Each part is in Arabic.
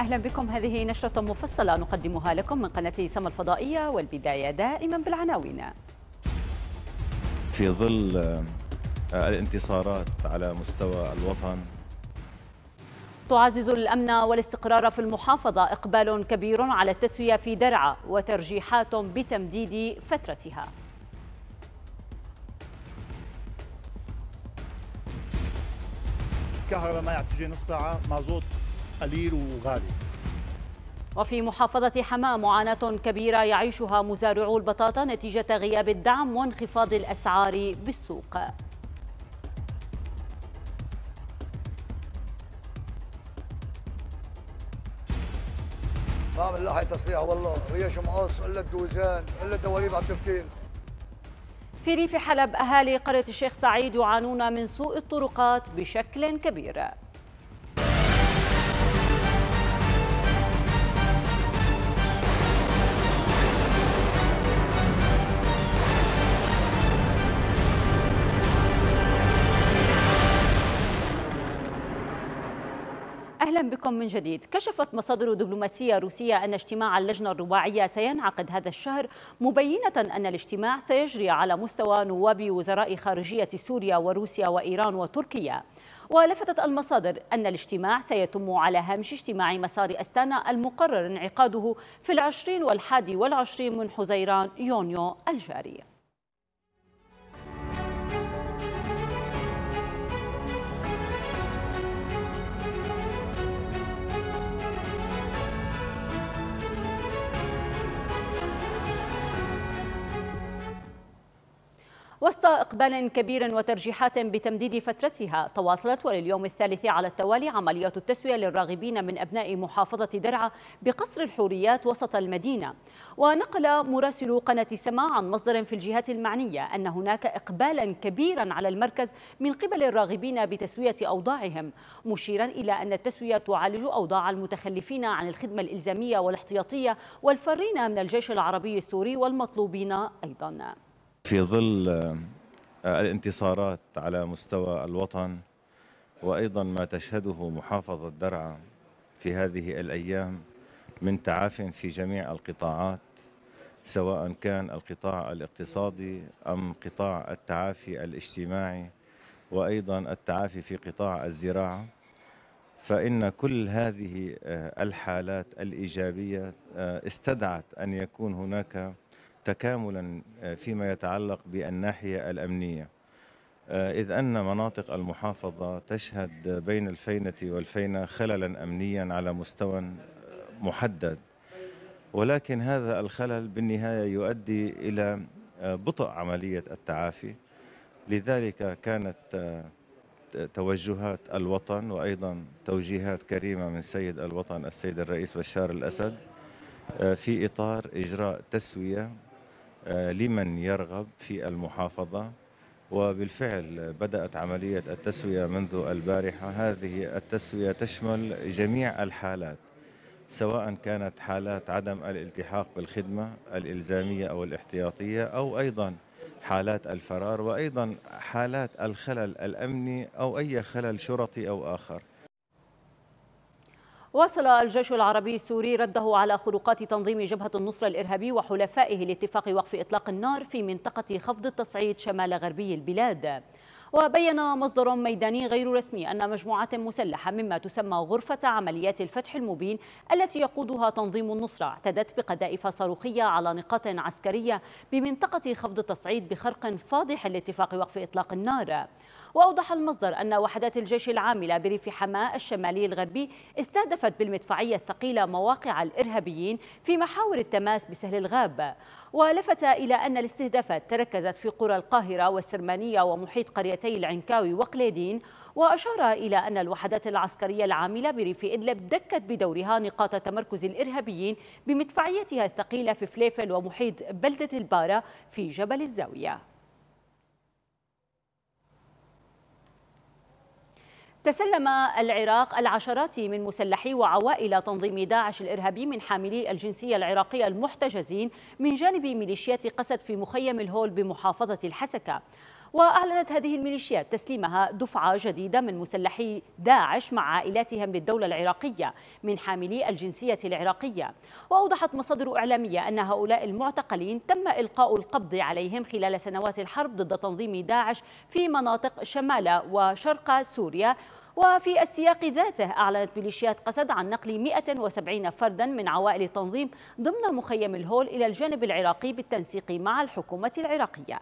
أهلا بكم. هذه نشرة مفصلة نقدمها لكم من قناة سما الفضائية والبداية دائما بالعناوين. في ظل الانتصارات على مستوى الوطن. تعزز الأمن والاستقرار في المحافظة. إقبال كبير على التسوية في درعا وترجيحات بتمديد فترتها. الكهرباء ما تجي نص ساعة مازوت قليل وغالي. وفي محافظة حماة معاناة كبيرة يعيشها مزارعو البطاطا نتيجة غياب الدعم وانخفاض الأسعار بالسوق. ما من لحي تصريح والله. ريش مقص إلا الدوزان إلا الدواليب على التفكير. في ريف حلب أهالي قرية الشيخ سعيد يعانون من سوء الطرقات بشكل كبير. أهلا بكم من جديد. كشفت مصادر دبلوماسية روسية أن اجتماع اللجنة الرباعية سينعقد هذا الشهر مبينة أن الاجتماع سيجري على مستوى نواب وزراء خارجية سوريا وروسيا وإيران وتركيا. ولفتت المصادر أن الاجتماع سيتم على هامش اجتماع مسار أستانا المقرر انعقاده في العشرين والحادي والعشرين من حزيران يونيو الجاري. وسط إقبال كبير وترجيحات بتمديد فترتها تواصلت ولليوم الثالث على التوالي عمليات التسوية للراغبين من أبناء محافظة درعا بقصر الحوريات وسط المدينة. ونقل مراسل قناة سما عن مصدر في الجهات المعنية أن هناك إقبالا كبيرا على المركز من قبل الراغبين بتسوية أوضاعهم مشيرا إلى أن التسوية تعالج أوضاع المتخلفين عن الخدمة الإلزامية والاحتياطية والفرين من الجيش العربي السوري والمطلوبين أيضا. في ظل الانتصارات على مستوى الوطن وأيضا ما تشهده محافظة درعا في هذه الأيام من تعاف في جميع القطاعات سواء كان القطاع الاقتصادي أم قطاع التعافي الاجتماعي وأيضا التعافي في قطاع الزراعة. فإن كل هذه الحالات الإيجابية استدعت أن يكون هناك تكاملا فيما يتعلق بالناحية الأمنية. إذ أن مناطق المحافظة تشهد بين الفينة والفينة خللا أمنيا على مستوى محدد. ولكن هذا الخلل بالنهاية يؤدي إلى بطء عملية التعافي. لذلك كانت توجهات الوطن وأيضا توجيهات كريمة من سيد الوطن السيد الرئيس بشار الأسد في إطار إجراء تسوية لمن يرغب في المحافظة وبالفعل بدأت عملية التسوية منذ البارحة. هذه التسوية تشمل جميع الحالات سواء كانت حالات عدم الالتحاق بالخدمة الإلزامية أو الاحتياطية أو أيضا حالات الفرار وأيضا حالات الخلل الأمني أو أي خلل شرطي أو آخر. واصل الجيش العربي السوري رده على خروقات تنظيم جبهة النصرة الإرهابي وحلفائه لاتفاق وقف إطلاق النار في منطقة خفض التصعيد شمال غربي البلاد. وبين مصدر ميداني غير رسمي أن مجموعات مسلحة مما تسمى غرفة عمليات الفتح المبين التي يقودها تنظيم النصرة اعتدت بقذائف صاروخية على نقاط عسكرية بمنطقة خفض التصعيد بخرق فاضح لاتفاق وقف إطلاق النار. وأوضح المصدر أن وحدات الجيش العاملة بريف حماة الشمالي الغربي استهدفت بالمدفعية الثقيلة مواقع الإرهابيين في محاور التماس بسهل الغاب ولفت إلى أن الاستهدافات تركزت في قرى القاهرة والسرمانية ومحيط قريتي العنكاوي وقليدين وأشار إلى أن الوحدات العسكرية العاملة بريف إدلب دكت بدورها نقاط تمركز الإرهابيين بمدفعيتها الثقيلة في فليفل ومحيط بلدة البارة في جبل الزاوية. تسلم العراق العشرات من مسلحي وعوائل تنظيم داعش الإرهابي من حاملي الجنسية العراقية المحتجزين من جانب ميليشيات قسد في مخيم الهول بمحافظة الحسكة. وأعلنت هذه الميليشيات تسليمها دفعة جديدة من مسلحي داعش مع عائلاتهم للدولة العراقية من حاملي الجنسية العراقية. وأوضحت مصادر إعلامية أن هؤلاء المعتقلين تم إلقاء القبض عليهم خلال سنوات الحرب ضد تنظيم داعش في مناطق شمال وشرق سوريا. وفي السياق ذاته أعلنت ميليشيات قسد عن نقل 170 فردا من عوائل التنظيم ضمن مخيم الهول إلى الجانب العراقي بالتنسيق مع الحكومة العراقية.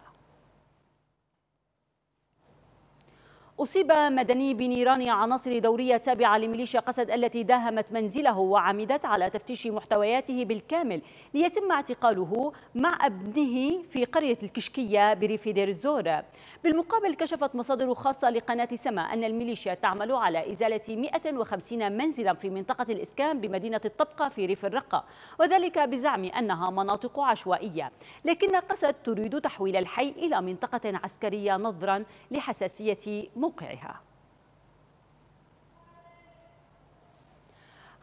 أصيب مدني بنيران عناصر دورية تابعة لميليشيا قسد التي داهمت منزله وعمدت على تفتيش محتوياته بالكامل ليتم اعتقاله مع ابنه في قرية الكشكية بريف دير الزور بالمقابل كشفت مصادر خاصة لقناة سما أن الميليشيا تعمل على إزالة 150 منزلا في منطقة الإسكان بمدينة الطبقة في ريف الرقة وذلك بزعم أنها مناطق عشوائية. لكن قسد تريد تحويل الحي إلى منطقة عسكرية نظرا لحساسية موقعها.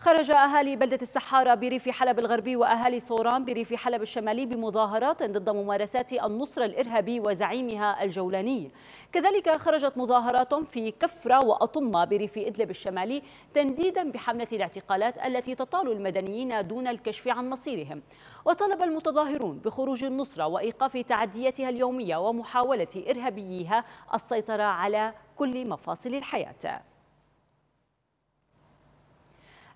خرج أهالي بلدة السحارة بريف حلب الغربي وأهالي صوران بريف حلب الشمالي بمظاهرات ضد ممارسات النصرة الإرهابي وزعيمها الجولاني. كذلك خرجت مظاهرات في كفرة وأطمة بريف إدلب الشمالي تنديدا بحملة الاعتقالات التي تطال المدنيين دون الكشف عن مصيرهم. وطالب المتظاهرون بخروج النصرة وإيقاف تعدياتها اليومية ومحاولة إرهابييها السيطرة على كل مفاصل الحياة.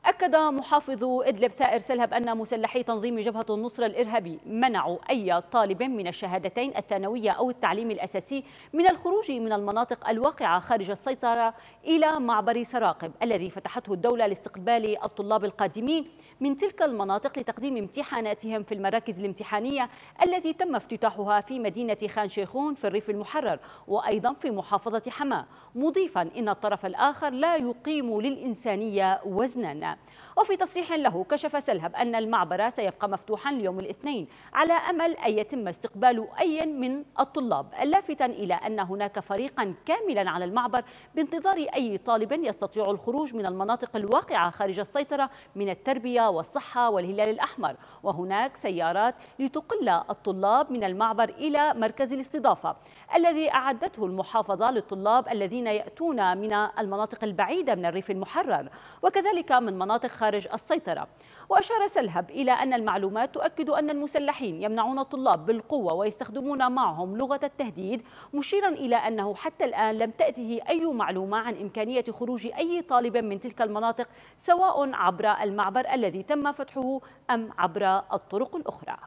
أكد محافظ إدلب ثائر سلهب أن مسلحي تنظيم جبهة النصرة الإرهابي منعوا أي طالب من الشهادتين الثانوية أو التعليم الأساسي من الخروج من المناطق الواقعة خارج السيطرة إلى معبر سراقب الذي فتحته الدولة لاستقبال الطلاب القادمين من تلك المناطق لتقديم امتحاناتهم في المراكز الامتحانية التي تم افتتاحها في مدينة خان شيخون في الريف المحرر وأيضا في محافظة حماة مضيفا إن الطرف الآخر لا يقيم للإنسانية وزنا. وفي تصريح له كشف سلهب أن المعبر سيبقى مفتوحا اليوم الاثنين على أمل أن يتم استقبال أي من الطلاب لافتا إلى أن هناك فريقا كاملا على المعبر بانتظار أي طالب يستطيع الخروج من المناطق الواقعة خارج السيطرة من التربية والصحة والهلال الأحمر. وهناك سيارات لتقل الطلاب من المعبر إلى مركز الاستضافة الذي أعدته المحافظة للطلاب الذين يأتون من المناطق البعيدة من الريف المحرر. وكذلك من مناطق خارج السيطرة. وأشار سلهب إلى أن المعلومات تؤكد أن المسلحين يمنعون الطلاب بالقوة ويستخدمون معهم لغة التهديد مشيرا إلى أنه حتى الآن لم تأته أي معلومة عن إمكانية خروج أي طالب من تلك المناطق سواء عبر المعبر الذي تم فتحه أم عبر الطرق الأخرى.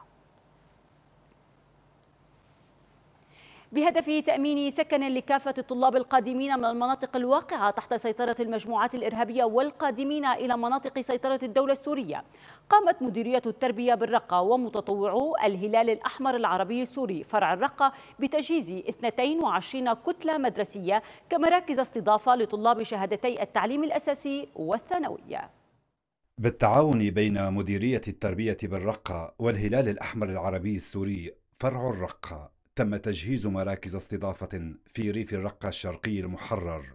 بهدف تأمين سكن لكافة الطلاب القادمين من المناطق الواقعة تحت سيطرة المجموعات الإرهابية والقادمين إلى مناطق سيطرة الدولة السورية. قامت مديرية التربية بالرقة ومتطوعو الهلال الأحمر العربي السوري فرع الرقة بتجهيز 22 كتلة مدرسية كمراكز استضافة لطلاب شهادتي التعليم الأساسي والثانوية بالتعاون بين مديرية التربية بالرقة والهلال الأحمر العربي السوري فرع الرقة. تم تجهيز مراكز استضافة في ريف الرقة الشرقي المحرر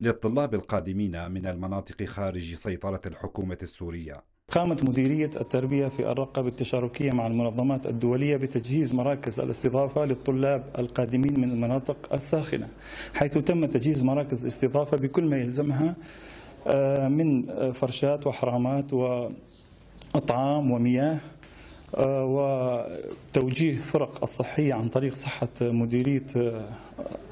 للطلاب القادمين من المناطق خارج سيطرة الحكومة السورية. قامت مديرية التربية في الرقة بالتشاركية مع المنظمات الدولية بتجهيز مراكز الاستضافة للطلاب القادمين من المناطق الساخنة حيث تم تجهيز مراكز استضافة بكل ما يلزمها آه، من فرشات وحرامات وأطعام ومياه آه، وتوجيه فرق الصحية عن طريق صحة مديرية آه،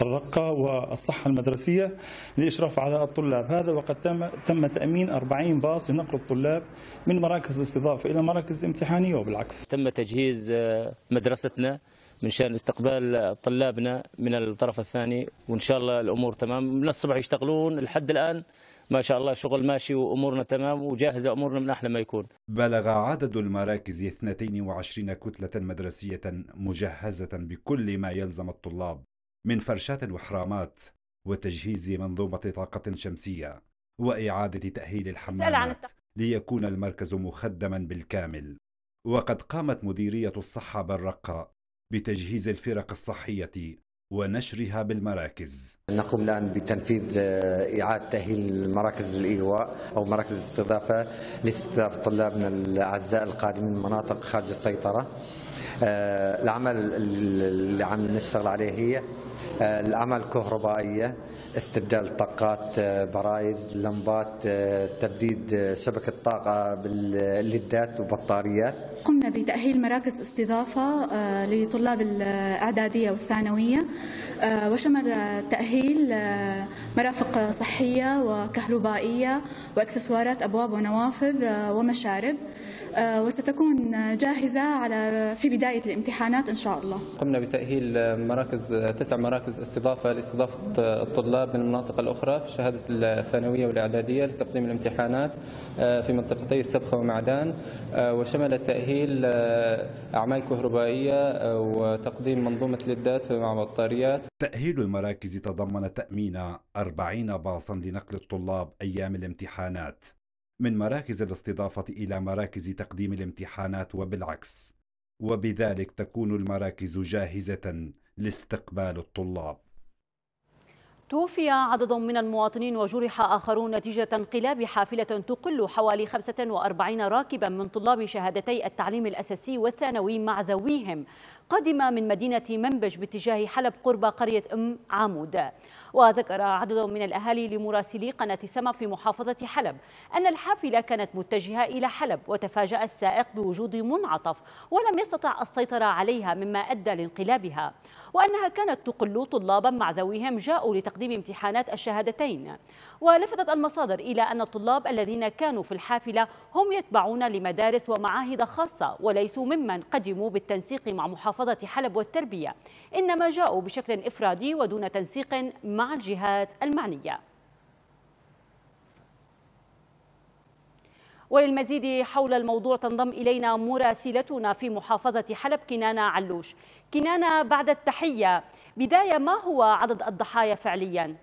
الرقة والصحة المدرسية للإشراف على الطلاب. هذا وقد تم, تم تأمين 40 باص لنقل الطلاب من مراكز الاستضافة إلى مراكز الامتحانية وبالعكس. تم تجهيز آه، مدرستنا من شأن استقبال طلابنا من الطرف الثاني وإن شاء الله الأمور تمام من الصبح يشتغلون لحد الآن ما شاء الله شغل ماشي وأمورنا تمام وجاهزة أمورنا من أحلى ما يكون. بلغ عدد المراكز 22 كتلة مدرسية مجهزة بكل ما يلزم الطلاب من فرشات وحرامات وتجهيز منظومة طاقة شمسية وإعادة تأهيل الحمامات ليكون المركز مخدما بالكامل. وقد قامت مديرية الصحة بالرقه بتجهيز الفرق الصحية ونشرها بالمراكز. نقوم الآن بتنفيذ آه، إعادة تأهيل مراكز الإيواء أو مراكز الاستضافة لاستضافة طلابنا الأعزاء القادمين من مناطق خارج السيطرة. الأعمال اللي عم نشتغل عليها هي الأعمال الكهربائية استبدال طاقات برايز لمبات تبديد شبكة طاقة بالليدات وبطاريات. قمنا بتأهيل مراكز استضافة لطلاب الإعدادية والثانوية وشمل تأهيل مرافق صحية وكهربائية وإكسسوارات أبواب ونوافذ ومشارب وستكون جاهزة على في بداية الامتحانات إن شاء الله. قمنا بتأهيل مراكز تسع مراكز استضافة لاستضافة الطلاب من المناطق الأخرى في شهادة الثانوية والإعدادية لتقديم الامتحانات في منطقتي السبخة ومعدان وشمل تأهيل أعمال كهربائية وتقديم منظومة ليدات مع بطاريات تأهيل المراكز تضمن تأمين 40 باصا لنقل الطلاب أيام الامتحانات من مراكز الاستضافة إلى مراكز تقديم الامتحانات وبالعكس وبذلك تكون المراكز جاهزة لاستقبال الطلاب. توفي عدد من المواطنين وجرح آخرون نتيجة انقلاب حافلة تقل حوالي 45 راكبا من طلاب شهادتي التعليم الأساسي والثانوي مع ذويهم. قدم من مدينة منبج باتجاه حلب قرب قرية أم عامود وذكر عدد من الأهالي لمراسلي قناة سما في محافظة حلب أن الحافلة كانت متجهة إلى حلب وتفاجأ السائق بوجود منعطف ولم يستطع السيطرة عليها مما أدى لانقلابها وأنها كانت تقل طلابا مع ذويهم جاءوا لتقديم امتحانات الشهادتين ولفتت المصادر إلى أن الطلاب الذين كانوا في الحافلة هم يتبعون لمدارس ومعاهد خاصة وليسوا ممن قدموا بالتنسيق مع محافظة حلب والتربية إنما جاءوا بشكل إفرادي ودون تنسيق مع الجهات المعنية وللمزيد حول الموضوع تنضم إلينا مراسلتنا في محافظة حلب كنانة علوش كنانة بعد التحية بداية ما هو عدد الضحايا فعلياً؟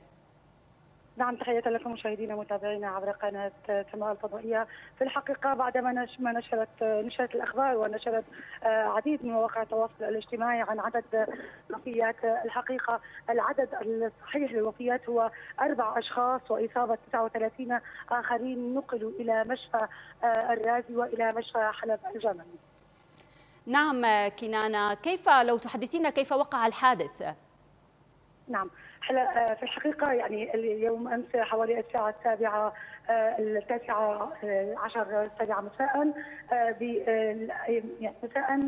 نعم تحية لكم مشاهدينا متابعينا عبر قناة سماء الفضائية. في الحقيقة بعدما ما نشرت نشرت الأخبار ونشرت عديد من مواقع التواصل الاجتماعي عن عدد الوفيات الحقيقة العدد الصحيح للوفيات هو أربع أشخاص وإصابة 39 آخرين نقلوا إلى مشفى الرازي وإلى مشفى حلب الجمل نعم كنانة كيف لو تحدثينا كيف وقع الحادث؟ نعم. في الحقيقة يعني اليوم أمس حوالي الساعة السابعة التاسعة عشر السابعه مساء مساء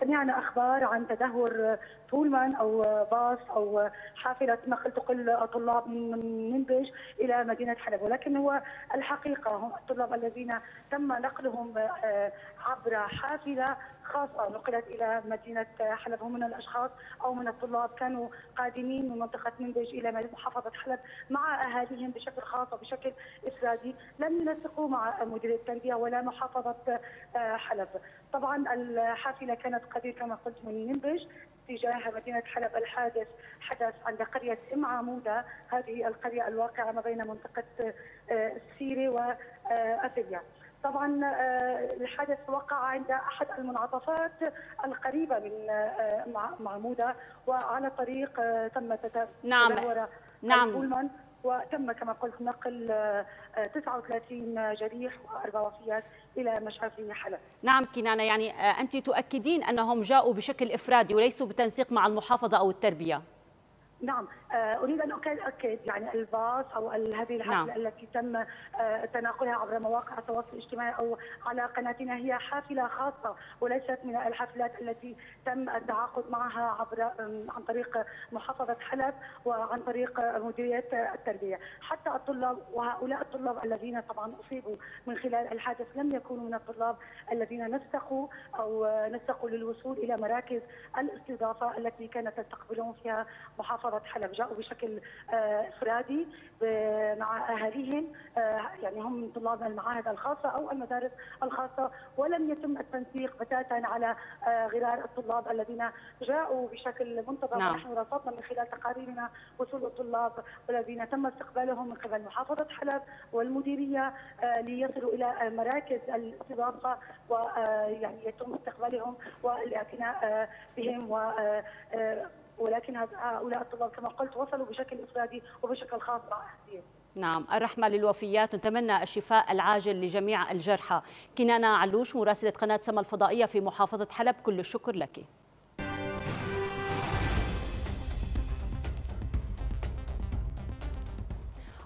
سمعنا أخبار عن تدهور طولمان أو باص أو حافلة نقل تقل طلاب من منبج إلى مدينة حلب. ولكن هو الحقيقة هم الطلاب الذين تم نقلهم عبر حافلة خاصة نقلت إلى مدينة حلب. هم من الأشخاص أو من الطلاب كانوا قادمين من منطقة منبج إلى محافظة حلب مع أهاليهم بشكل خاص وبشكل إفرادي. لم ينسقوا مع مديرية التربية ولا محافظة حلب. طبعا الحافلة كانت قدير كما قلت من منبج اتجاه مدينة حلب. الحادث حدث عند قرية إم عمودة. هذه القرية الواقعة ما بين منطقة السيرة وأثيليا طبعا الحدث وقع عند أحد المنعطفات القريبة من معمودة وعلى طريق تم نعم نعم وتم كما قلت نقل 39 جريح وأربع وفيات إلى مشافي حلب. نعم كنانة يعني أنت تؤكدين أنهم جاءوا بشكل إفرادي وليسوا بتنسيق مع المحافظة أو التربية. نعم أريد أن اؤكد يعني الباص أو هذه الحفلة نعم. التي تم تناقلها عبر مواقع التواصل الاجتماعي أو على قناتنا هي حافلة خاصة وليست من الحافلات التي تم التعاقد معها عبر عن طريق محافظة حلب وعن طريق مديرية التربية، حتى الطلاب وهؤلاء الطلاب الذين طبعا أصيبوا من خلال الحادث لم يكونوا من الطلاب الذين نسقوا أو نسقوا للوصول إلى مراكز الاستضافة التي كانت تستقبلهم فيها محافظة حلب جاءوا بشكل إفرادي مع أهاليهم يعني هم من طلاب المعاهد الخاصة أو المدارس الخاصة ولم يتم التنسيق بتاتا على غرار الطلاب الذين جاءوا بشكل منتظم نعم. نحن رصدنا من خلال تقاريرنا وصول الطلاب والذين تم استقبالهم من قبل محافظة حلب والمديرية ليصلوا إلى مراكز الاستضافة ويعني يتم استقبالهم والإعتناء بهم و ولكن هؤلاء الطلاب كما قلت وصلوا بشكل إفرادي وبشكل خاص باهليهم نعم الرحمة للوفيات نتمنى الشفاء العاجل لجميع الجرحى. كنانة علوش مراسلة قناة سما الفضائية في محافظة حلب كل الشكر لك.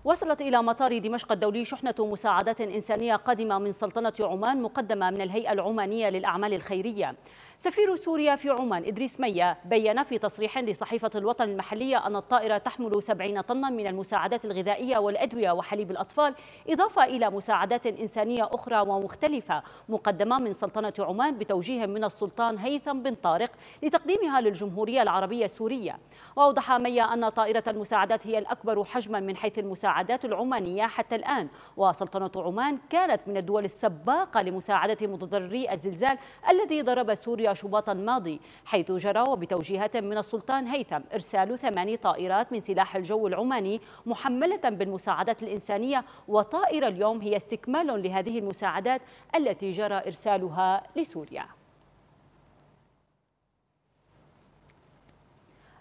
وصلت إلى مطار دمشق الدولي شحنة مساعدات إنسانية قادمة من سلطنة عمان مقدمة من الهيئة العمانية للأعمال الخيرية. سفير سوريا في عمان إدريس ميا بين في تصريح لصحيفة الوطن المحلية أن الطائرة تحمل 70 طنا من المساعدات الغذائية والأدوية وحليب الأطفال إضافة إلى مساعدات إنسانية أخرى ومختلفة مقدمة من سلطنة عمان بتوجيه من السلطان هيثم بن طارق لتقديمها للجمهورية العربية السورية. وأوضح ميا أن طائرة المساعدات هي الأكبر حجما من حيث المساعدات العمانية حتى الآن وسلطنة عمان كانت من الدول السباقة لمساعدة متضرري الزلزال الذي ضرب سوريا شباط الماضي حيث جرى وبتوجيهات من السلطان هيثم إرسال ثماني طائرات من سلاح الجو العماني محملة بالمساعدات الإنسانية وطائرة اليوم هي استكمال لهذه المساعدات التي جرى إرسالها لسوريا.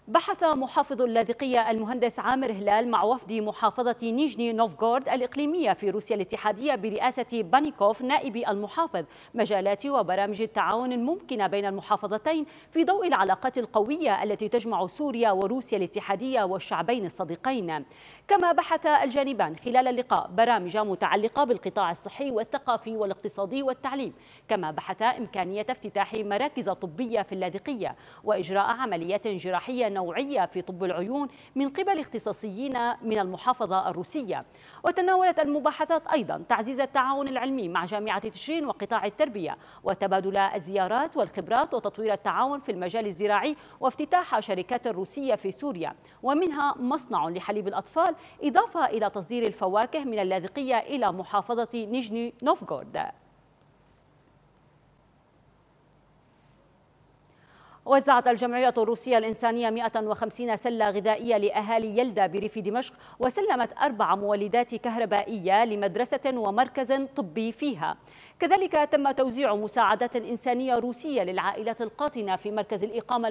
بحث محافظ اللاذقية المهندس عامر هلال مع وفد محافظة نيجني نوفغورد الإقليمية في روسيا الاتحادية برئاسة بانيكوف نائب المحافظ مجالات وبرامج التعاون الممكنة بين المحافظتين في ضوء العلاقات القوية التي تجمع سوريا وروسيا الاتحادية والشعبين الصديقين. كما بحث الجانبان خلال اللقاء برامج متعلقة بالقطاع الصحي والثقافي والاقتصادي والتعليم. كما بحث إمكانية افتتاح مراكز طبية في اللاذقية وإجراء عمليات جراحية نوعية في طب العيون من قبل اختصاصيين من المحافظة الروسية. وتناولت المباحثات أيضا تعزيز التعاون العلمي مع جامعة تشرين وقطاع التربية وتبادل الزيارات والخبرات وتطوير التعاون في المجال الزراعي وافتتاح شركات روسية في سوريا. ومنها مصنع لحليب الأطفال إضافة إلى تصدير الفواكه من اللاذقية إلى محافظة نيجني نوفغورد. وزعت الجمعية الروسية الإنسانية 150 سلة غذائية لأهالي يلدا بريف دمشق وسلمت أربع مولدات كهربائية لمدرسة ومركز طبي فيها. كذلك تم توزيع مساعدات إنسانية روسية للعائلات القاطنة في مركز الإقامة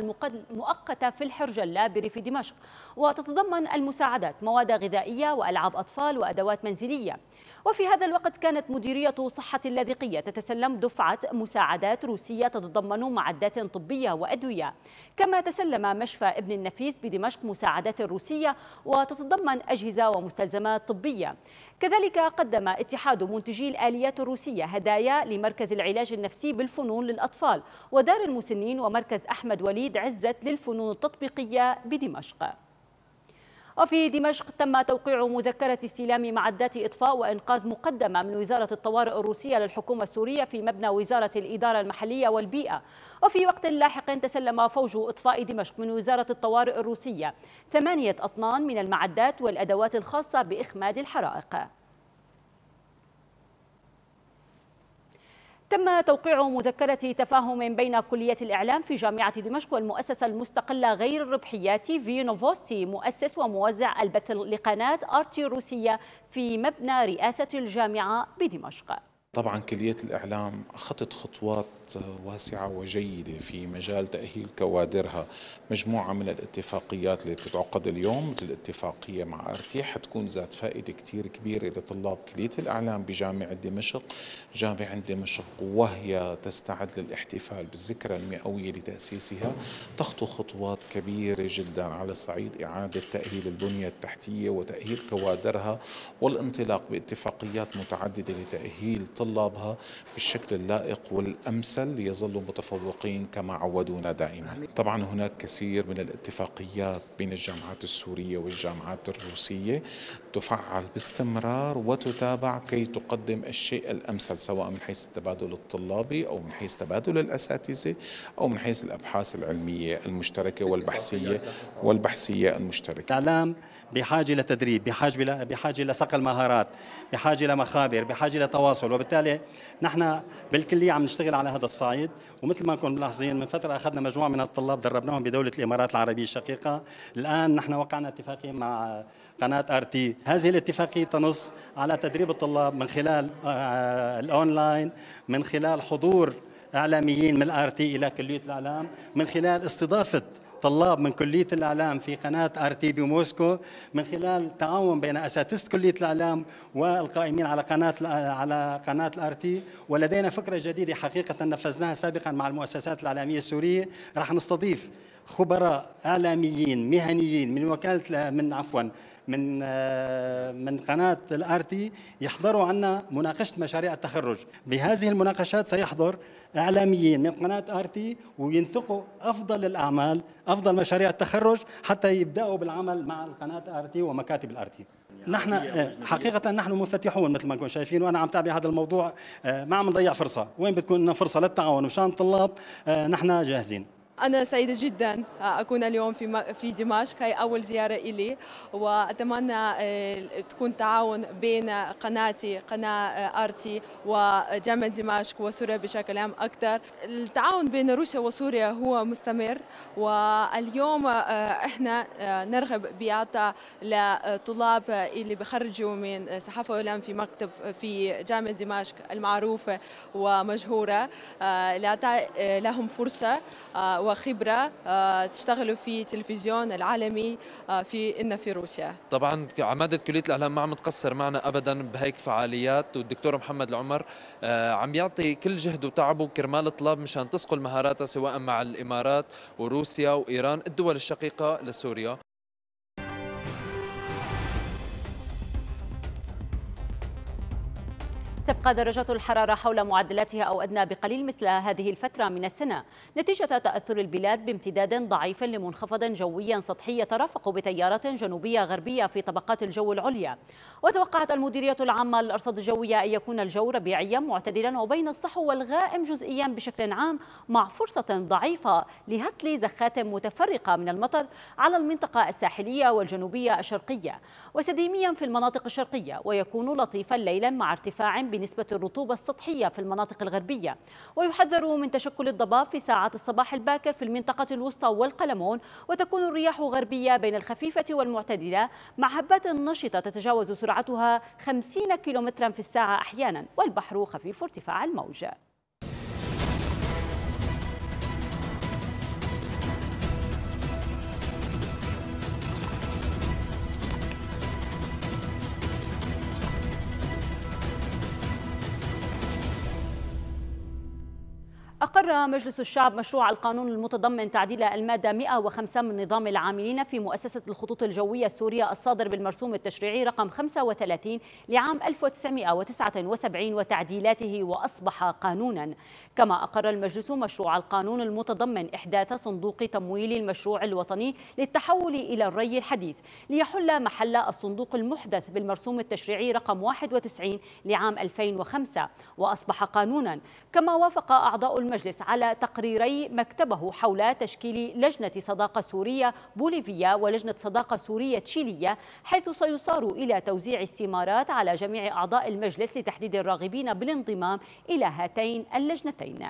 المؤقتة في الحرجلة بريف دمشق. وتتضمن المساعدات مواد غذائية وألعاب أطفال وأدوات منزلية. وفي هذا الوقت كانت مديرية صحة اللاذقية تتسلم دفعة مساعدات روسية تتضمن معدات طبية وأدوية. كما تسلم مشفى ابن النفيس بدمشق مساعدات روسية وتتضمن أجهزة ومستلزمات طبية. كذلك قدم اتحاد منتجي الآليات الروسية هدايا لمركز العلاج النفسي بالفنون للأطفال ودار المسنين ومركز أحمد وليد عزت للفنون التطبيقية بدمشق. وفي دمشق تم توقيع مذكرة استلام معدات إطفاء وإنقاذ مقدمة من وزارة الطوارئ الروسية للحكومة السورية في مبنى وزارة الإدارة المحلية والبيئة. وفي وقت لاحق تسلم فوج إطفاء دمشق من وزارة الطوارئ الروسية ثمانية أطنان من المعدات والأدوات الخاصة بإخماد الحرائق. تم توقيع مذكرة تفاهم بين كلية الإعلام في جامعة دمشق والمؤسسة المستقلة غير الربحية TV Novosti مؤسس وموزع البث لقناة RT روسية في مبنى رئاسة الجامعة بدمشق. طبعا كلية الإعلام أخذت خطوات واسعة وجيدة في مجال تأهيل كوادرها. مجموعة من الاتفاقيات اللي تتعقد اليوم مثل الاتفاقية مع RT حتكون ذات فائدة كتير كبيرة لطلاب كلية الإعلام بجامعة دمشق. جامعة دمشق وهي تستعد للاحتفال بالذكرى المئوية لتأسيسها. تخطو خطوات كبيرة جدا على صعيد إعادة تأهيل البنية التحتية وتأهيل كوادرها والانطلاق باتفاقيات متعددة لتأهيل طلابها بالشكل اللائق والأمثل ليظلوا متفوقين كما عودونا دائما. طبعا هناك كثير من الاتفاقيات بين الجامعات السورية والجامعات الروسية تفعل باستمرار وتتابع كي تقدم الشيء الأمثل سواء من حيث التبادل الطلابي أو من حيث تبادل الأساتذة أو من حيث الأبحاث العلمية المشتركة والبحثية والبحثية المشتركة. بحاجة لتدريب بحاجة بحاجة لصقل مهارات بحاجة لمخابر بحاجة لتواصل وبالتالي نحن بالكلية عم نشتغل على هذا الصعيد. ومثل ما كنتم ملاحظين من فترة أخذنا مجموعة من الطلاب دربناهم بدولة الإمارات العربية الشقيقة. الآن نحن وقعنا اتفاقية مع قناة RT. هذه الاتفاقية تنص على تدريب الطلاب من خلال آه، الأونلاين من خلال حضور إعلاميين من ال RT إلى كلية الإعلام من خلال استضافة طلاب من كلية الإعلام في قناة RT بموسكو من خلال تعاون بين أساتذة كلية الإعلام والقائمين على قناة على قناة ال RT ولدينا فكرة جديدة حقيقة نفذناها سابقا مع المؤسسات الإعلامية السورية. راح نستضيف خبراء إعلاميين مهنيين من وكالة من عفوا من آه، من قناة ال RT يحضروا عنا مناقشة مشاريع التخرج. بهذه المناقشات سيحضر إعلاميين من قناة RT وينتقوا أفضل الأعمال أفضل مشاريع التخرج حتى يبدأوا بالعمل مع القناه RT ومكاتب ال RT. نحن آه، حقيقة نحن منفتحون مثل ما نكون شايفين وأنا عم تابع هذا الموضوع آه، ما عم نضيع فرصة. وين بتكون لنا فرصة للتعاون؟ مشان الطلاب نحن جاهزين. أنا سعيدة جدا أكون اليوم في في دمشق. هي أول زيارة إلي وأتمنى آه، تكون تعاون بين قناتي قناة أرتي وجامعة دمشق وسوريا بشكل عام أكثر. التعاون بين روسيا وسوريا هو مستمر واليوم آه، إحنا آه، نرغب بإعطاء لطلاب اللي بخرجوا من صحافة وإعلام في مكتب في جامعة دمشق المعروفة ومشهورة لإعطاء لهم فرصة وخبرة آه، تشتغلوا في تلفزيون العالمي آه، في إن في روسيا. طبعا عمادة كلية الإعلام ما عم تقصر معنا أبدا بهيك فعاليات والدكتور محمد العمر آه، عم يعطي كل جهده وتعبه كرمال الطلاب مشان تسقل مهاراتها سواء مع الإمارات وروسيا وإيران الدول الشقيقة لسوريا. تبقى درجات الحرارة حول معدلاتها أو أدنى بقليل مثل هذه الفترة من السنة. نتيجة تأثر البلاد بامتداد ضعيف لمنخفض جوي سطحي يترافق بتيارات جنوبية غربية في طبقات الجو العليا. وتوقعت المديرية العامة للأرصاد الجوية أن يكون الجو ربيعيا معتدلا وبين الصحو والغائم جزئيا بشكل عام مع فرصة ضعيفة لهطل زخات متفرقة من المطر على المنطقة الساحلية والجنوبية الشرقية. وسديميا في المناطق الشرقية ويكون لطيفا ليلا مع ارتفاع بنسبة الرطوبة السطحية في المناطق الغربية. ويحذر من تشكل الضباب في ساعات الصباح الباكر في المنطقة الوسطى والقلمون وتكون الرياح غربية بين الخفيفة والمعتدلة. مع هبات نشطة تتجاوز سرعتها 50 كم في الساعة أحيانا والبحر خفيف ارتفاع الموج. أقر مجلس الشعب مشروع القانون المتضمن تعديل المادة 105 من نظام العاملين في مؤسسة الخطوط الجوية السورية الصادر بالمرسوم التشريعي رقم 35 لعام 1979 وتعديلاته وأصبح قانونا. كما أقر المجلس مشروع القانون المتضمن إحداث صندوق تمويل المشروع الوطني للتحول إلى الري الحديث ليحل محل الصندوق المحدث بالمرسوم التشريعي رقم 91 لعام 2005 وأصبح قانونا. كما وافق أعضاء المجلس على تقريري مكتبه حول تشكيل لجنة صداقة سورية بوليفيا ولجنة صداقة سورية تشيلية حيث سيصار إلى توزيع استمارات على جميع أعضاء المجلس لتحديد الراغبين بالانضمام إلى هاتين اللجنتين.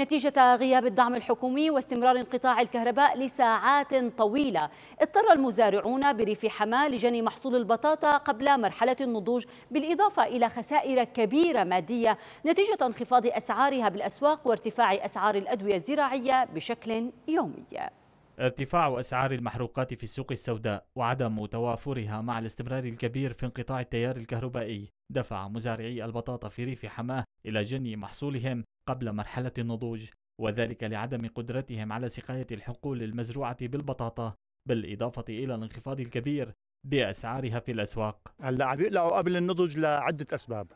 نتيجة غياب الدعم الحكومي واستمرار انقطاع الكهرباء لساعات طويلة اضطر المزارعون بريف حماة لجني محصول البطاطا قبل مرحلة النضوج بالإضافة إلى خسائر كبيرة مادية نتيجة انخفاض أسعارها بالأسواق وارتفاع أسعار الأدوية الزراعية بشكل يومي. ارتفاع أسعار المحروقات في السوق السوداء وعدم توافرها مع الاستمرار الكبير في انقطاع التيار الكهربائي دفع مزارعي البطاطا في ريف حماة إلى جني محصولهم قبل مرحلة النضوج وذلك لعدم قدرتهم على سقاية الحقول المزروعة بالبطاطا بالإضافة إلى الانخفاض الكبير بأسعارها في الأسواق. هلأ عم يقلعوا قبل النضج لعدة أسباب.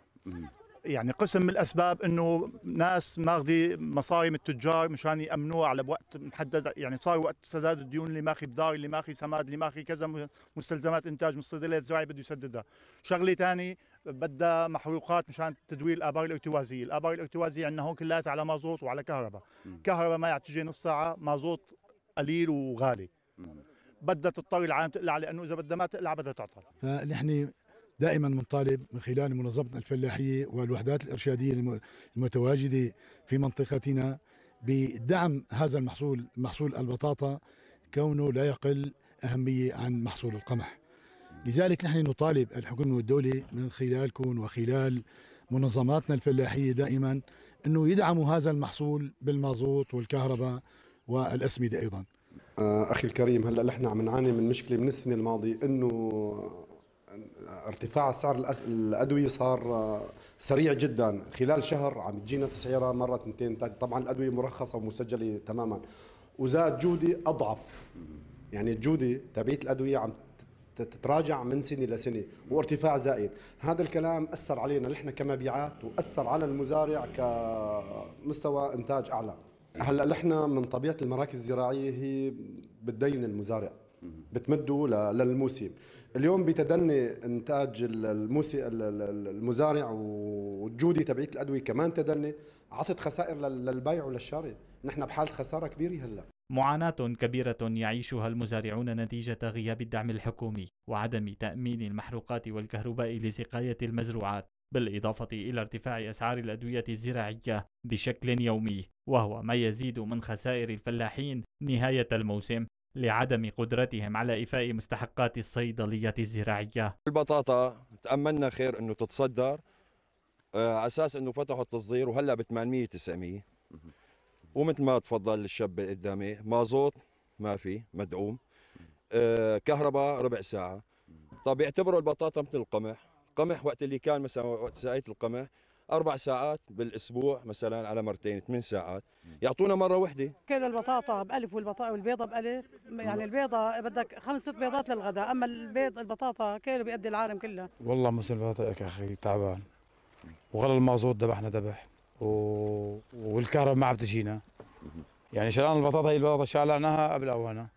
يعني قسم من الأسباب إنه ناس ماخذي مصاري من التجار مشان يأمنوها على وقت محدد يعني صار وقت سداد الديون اللي ماخي بدار اللي ماخي سماد اللي ماخي كذا مستلزمات إنتاج مستدلات زراعي بده يسددها. شغلة ثانية بدها محروقات مشان تدوير الابار الارتوازيه الابار الارتوازيه عندنا هون كلها على مازوت وعلى كهرباء. كهرباء ما تجي نص ساعة مازوت قليل وغالي. بدها تضطر العالم تقلع لأنه إذا بدها ما تقلع بدها تعطل. فنحن دائما بنطالب من خلال منظمتنا الفلاحية والوحدات الإرشادية المتواجدة في منطقتنا بدعم هذا المحصول محصول البطاطا كونه لا يقل أهمية عن محصول القمح. لذلك نحن نطالب الحكومة والدولة من خلالكم وخلال منظماتنا الفلاحية دائما أنه يدعموا هذا المحصول بالمازوت والكهرباء والأسمدة أيضا آه، أخي الكريم هلأ نحن عم نعاني من مشكلة من السنة الماضية إنه ارتفاع سعر الأدوية صار سريع جدا. خلال شهر عم تجينا تسعيرة مرة اثنتين طبعا الأدوية مرخصة ومسجلة تماما. وزاد جوده أضعف. يعني الجوده تبعية الأدوية عم تتراجع من سنة لسنه وارتفاع زائد. هذا الكلام أثر علينا نحن كمبيعات وأثر على المزارع كمستوى إنتاج أعلى. هلأ نحن من طبيعة المراكز الزراعية هي بتدين المزارع. بتمده للموسم. اليوم بتدني إنتاج الموسي المزارع والجوده تبعية الأدوية كمان تدني عطت خسائر للبيع وللشاري نحن بحاله خسارة كبيرة هلأ. معاناة كبيرة يعيشها المزارعون نتيجة غياب الدعم الحكومي وعدم تأمين المحروقات والكهرباء لسقاية المزروعات بالإضافة إلى ارتفاع أسعار الأدوية الزراعية بشكل يومي وهو ما يزيد من خسائر الفلاحين نهاية الموسم. لعدم قدرتهم على إيفاء مستحقات الصيدلية الزراعية. البطاطا تأملنا خير أنه تتصدر. آه، على أساس أنه فتحوا التصدير وهلأ ب 800 900 ومثل ما تفضل الشاب قدامي مازوت ما في مدعوم. آه، كهرباء ربع ساعة. طب يعتبروا البطاطا مثل القمح. القمح وقت اللي كان مثلا وقت سقاية القمح أربع ساعات بالأسبوع مثلا على مرتين ثمان ساعات. يعطونا مرة واحدة كيلو البطاطا بألف والبطاطا والبيضة بألف. يعني البيضة بدك خمس ست بيضات للغداء أما البيض البطاطا كيلو بيأدي العالم كله. والله موسم البطاطا يا أخي تعبان. وغلى المازوت ذبحنا ذبح و... والكهرباء ما عم تجينا يعني شلان البطاطا هي البطاطا شالعناها قبل أوانها.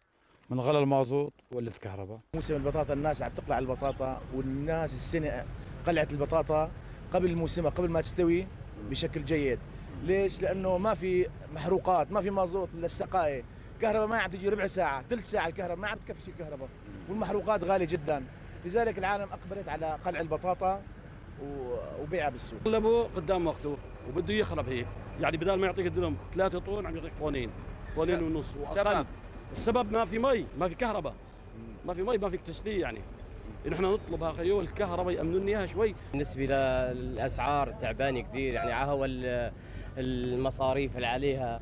من غلى المازوت ولا الكهرباء. موسم البطاطا الناس عم تقلع البطاطا والناس السنة قلعت البطاطا. قبل موسمها قبل ما تستوي بشكل جيد. ليش؟ لأنه ما في محروقات ما في مازوت للسقايه كهرباء ما عم تجي ربع ساعة ثلث ساعة الكهرباء ما عم تكفي شيء الكهرباء والمحروقات غالية جدا. لذلك العالم أقبلت على قلع البطاطا وبيعها بالسوق. طلبه قدام وقته وبده يخرب هيك. يعني بدل ما يعطيك الدرهم ثلاثة طن عم يعطيك طنين. طنين ونص وأقل. السبب ما في مي ما في كهرباء. ما في مي ما فيك تسقيه يعني. نحن نطلبها خيو الكهرباء يامنون إياها شوي. بالنسبة للأسعار تعبانة كثير يعني عهو المصاريف اللي عليها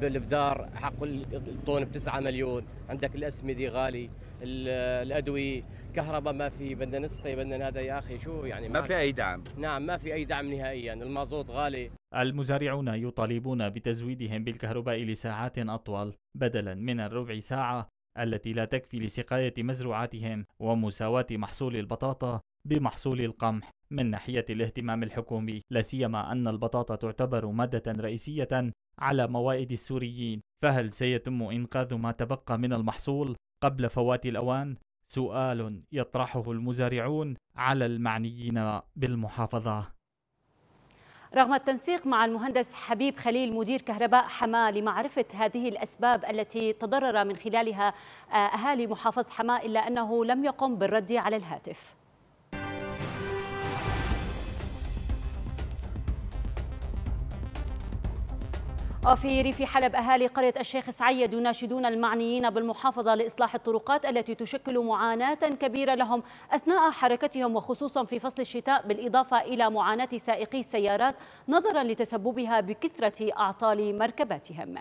بالبدار حق الطون ب 9 مليون عندك الأسمدة غالي الأدوية كهرباء ما في بدنا نسقي بدنا هذا يا أخي شو يعني ما في أي دعم. نعم ما في أي دعم نهائيا المازوت غالي. المزارعون يطالبون بتزويدهم بالكهرباء لساعات أطول بدلا من الربع ساعة. التي لا تكفي لسقاية مزروعاتهم ومساواة محصول البطاطا بمحصول القمح. من ناحية الاهتمام الحكومي لا سيما أن البطاطا تعتبر مادة رئيسية على موائد السوريين. فهل سيتم إنقاذ ما تبقى من المحصول قبل فوات الأوان؟ سؤال يطرحه المزارعون على المعنيين بالمحافظة. رغم التنسيق مع المهندس حبيب خليل مدير كهرباء حماة لمعرفة هذه الأسباب التي تضرر من خلالها آه، أهالي محافظة حماة إلا أنه لم يقم بالرد على الهاتف. وفي ريف حلب أهالي قرية الشيخ سعيد يناشدون المعنيين بالمحافظة لإصلاح الطرقات التي تشكل معاناة كبيرة لهم أثناء حركتهم وخصوصا في فصل الشتاء بالإضافة إلى معاناة سائقي السيارات نظرا لتسببها بكثرة أعطال مركباتهم.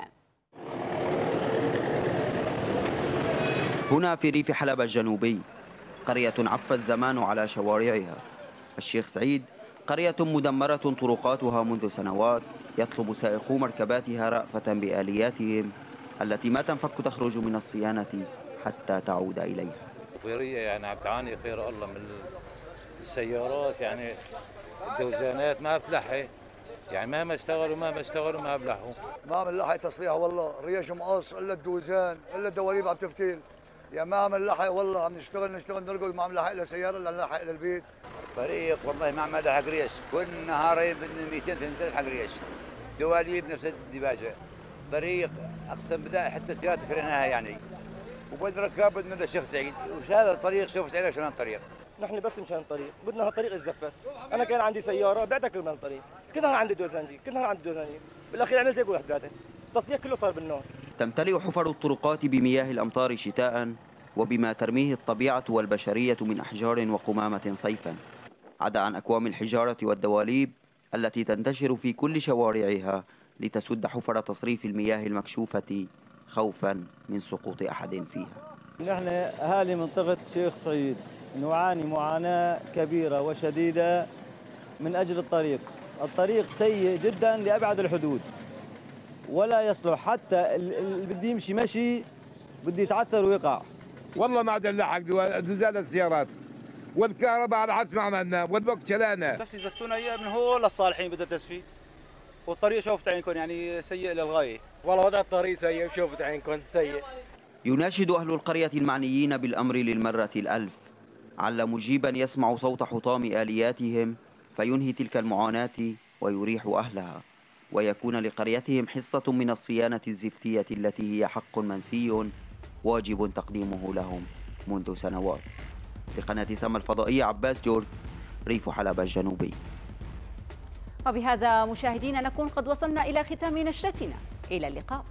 هنا في ريف حلب الجنوبي قرية عف الزمان على شوارعها. الشيخ سعيد قرية مدمرة طرقاتها منذ سنوات يطلب سائقو مركباتها رأفة بآلياتهم التي ما تنفك تخرج من الصيانة حتى تعود إليها. وفيرية يعني عم تعاني خير الله من السيارات يعني الدوزانات ما بتلحق يعني مهما اشتغلوا مهما اشتغلوا ما بلحقوا ما بنلحق تصليح والله. ريش مقص إلا الدوزان إلا الدواليب عم تفتيل. يعني ما عم نلحق والله عم نشتغل نشتغل نرقد ما عم نلحق لسياره الا نلحق للبيت طريق والله ما عم حق ريش. كل نهارين بدنا 200 300 حق ريش. دواليب نفس الدباجه طريق أقسم بالله حتى سيارات كرهناها يعني. وبد ركاب بدنا الشيخ سعيد. وش هذا الطريق؟ شوف سعيد شلون الطريق؟ نحن بس مشان الطريق. بدنا هالطريق الزفة. أنا كان عندي سيارة بعتها كل من الطريق كل نهار عندي دوزانجي كل نهار عندي دوزانجي. بالأخير عملت هيك ورحت بعتها التصليح كله صار بالنار تمتلئ حفر الطرقات بمياه الأمطار شتاء وبما ترميه الطبيعة والبشرية من أحجار وقمامة صيفا. عدا عن أكوام الحجارة والدواليب التي تنتشر في كل شوارعها لتسد حفر تصريف المياه المكشوفة خوفا من سقوط أحد فيها. نحن أهالي منطقة شيخ سعيد نعاني معاناة كبيرة وشديدة من أجل الطريق. الطريق سيء جدا لأبعد الحدود ولا يصلح. حتى اللي بده يمشي مشي بده يتعثر ويقع. والله ما عاد نلحق زاد السيارات. والكهرباء على حسب ما عملنا والوقت شلانا بس يزفتونا إياه من هو للصالحين بدها تسفيت والطريق شوفت عينكم يعني سيء للغاية. والله وضع الطريق سيء وشوفت عينكم سيء. يناشد أهل القرية المعنيين بالأمر للمرة الألف. عل مجيبا يسمع صوت حطام آلياتهم فينهي تلك المعاناة ويريح أهلها. ويكون لقريتهم حصة من الصيانة الزفتية التي هي حق منسي واجب تقديمه لهم منذ سنوات. لقناة سما الفضائية عباس جورج ريف حلب الجنوبي. وبهذا مشاهدينا نكون قد وصلنا إلى ختام نشرتنا إلى اللقاء.